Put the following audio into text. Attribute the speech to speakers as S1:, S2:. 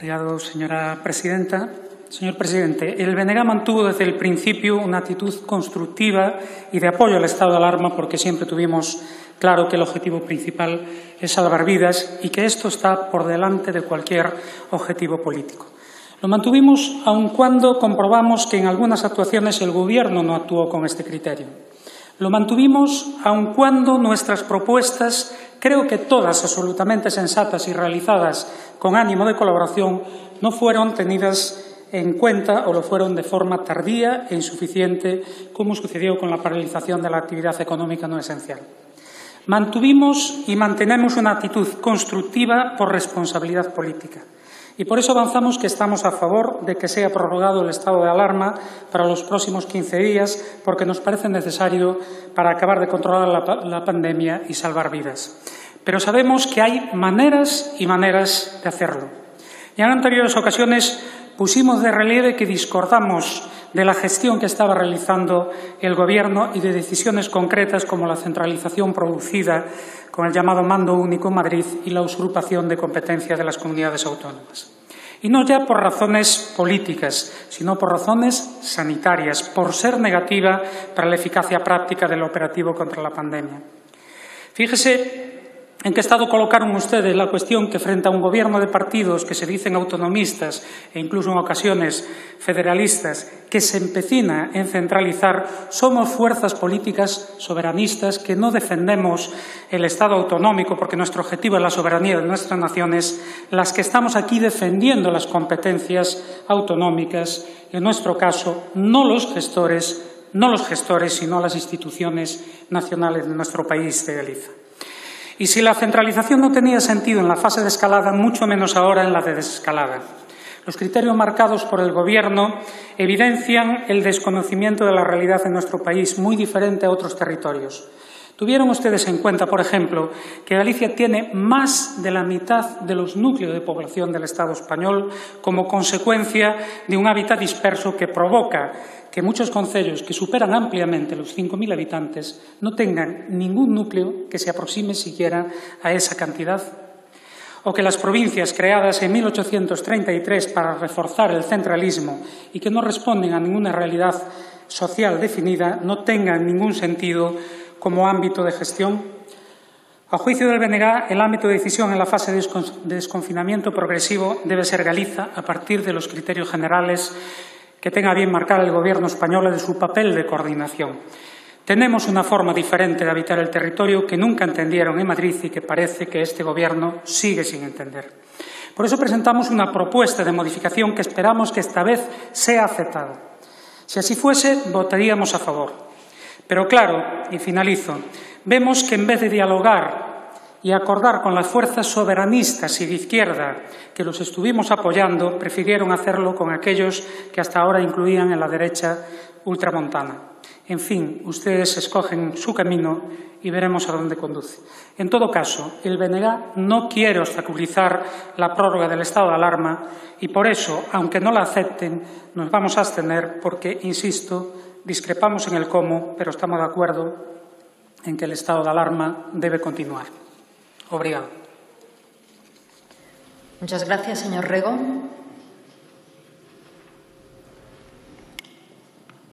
S1: Señora presidenta. Señor presidente, el BNG mantuvo desde el principio una actitud constructiva y de apoyo al estado de alarma porque siempre tuvimos claro que el objetivo principal es salvar vidas y que esto está por delante de cualquier objetivo político. Lo mantuvimos aun cuando comprobamos que en algunas actuaciones el Gobierno no actuó con este criterio. Lo mantuvimos aun cuando nuestras propuestas, creo que todas absolutamente sensatas y realizadas con ánimo de colaboración, no fueron tenidas en cuenta o lo fueron de forma tardía e insuficiente, como sucedió con la paralización de la actividad económica no esencial. Mantuvimos y mantenemos una actitud constructiva por responsabilidad política. Y por eso avanzamos que estamos a favor de que sea prorrogado el estado de alarma para los próximos 15 días, porque nos parece necesario para acabar de controlar la, la pandemia y salvar vidas. Pero sabemos que hay maneras y maneras de hacerlo. Y en anteriores ocasiones pusimos de relieve que discordamos de la gestión que estaba realizando el Gobierno y de decisiones concretas como la centralización producida con el llamado mando único en Madrid y la usurpación de competencia de las comunidades autónomas. Y no ya por razones políticas, sino por razones sanitarias, por ser negativa para la eficacia práctica del operativo contra la pandemia. Fíjese ¿En qué estado colocaron ustedes la cuestión que frente a un gobierno de partidos que se dicen autonomistas e incluso en ocasiones federalistas que se empecina en centralizar, somos fuerzas políticas soberanistas que no defendemos el Estado autonómico porque nuestro objetivo es la soberanía de nuestras naciones, las que estamos aquí defendiendo las competencias autonómicas en nuestro caso, no los gestores, no los gestores, sino las instituciones nacionales de nuestro país de Galicia. Y si la centralización no tenía sentido en la fase de escalada, mucho menos ahora en la de desescalada. Los criterios marcados por el Gobierno evidencian el desconocimiento de la realidad en nuestro país, muy diferente a otros territorios. ¿Tuvieron ustedes en cuenta, por ejemplo, que Galicia tiene más de la mitad de los núcleos de población del Estado español como consecuencia de un hábitat disperso que provoca que muchos concellos que superan ampliamente los 5.000 habitantes no tengan ningún núcleo que se aproxime siquiera a esa cantidad. O que las provincias creadas en 1833 para reforzar el centralismo y que no responden a ninguna realidad social definida no tengan ningún sentido como ámbito de gestión? A juicio del BNG, el ámbito de decisión en la fase de desconfinamiento progresivo debe ser Galiza a partir de los criterios generales que tenga bien marcar el Gobierno español de su papel de coordinación. Tenemos una forma diferente de habitar el territorio que nunca entendieron en Madrid y que parece que este Gobierno sigue sin entender. Por eso presentamos una propuesta de modificación que esperamos que esta vez sea aceptada. Si así fuese, votaríamos a favor. Pero claro, y finalizo, vemos que en vez de dialogar y acordar con las fuerzas soberanistas y de izquierda que los estuvimos apoyando, prefirieron hacerlo con aquellos que hasta ahora incluían en la derecha ultramontana. En fin, ustedes escogen su camino y veremos a dónde conduce. En todo caso, el BNG no quiere obstaculizar la prórroga del estado de alarma y por eso, aunque no la acepten, nos vamos a abstener porque, insisto, discrepamos en el cómo, pero estamos de acuerdo en que el estado de alarma debe continuar. Obrigado.
S2: Muchas gracias, señor Rego.